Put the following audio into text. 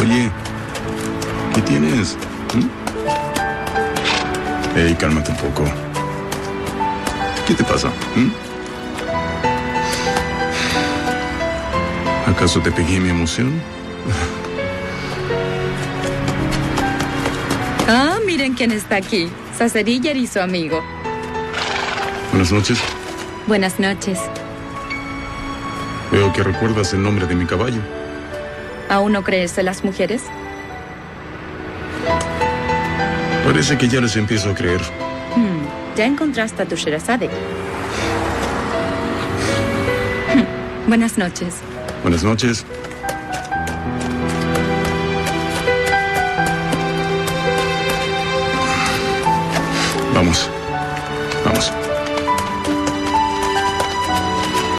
Oye, ¿qué tienes? ¿Mm? Ey, cálmate un poco. ¿Qué te pasa? ¿Mm? ¿Acaso te pegué mi emoción? Ah, miren quién está aquí. Saceriller y su amigo. Buenas noches. Buenas noches. Veo que recuerdas el nombre de mi caballo. ¿Aún no crees en las mujeres? Parece que ya les empiezo a creer. Hmm, ya encontraste a tu Sherazade. Hmm, Buenas noches. Buenas noches. Vamos.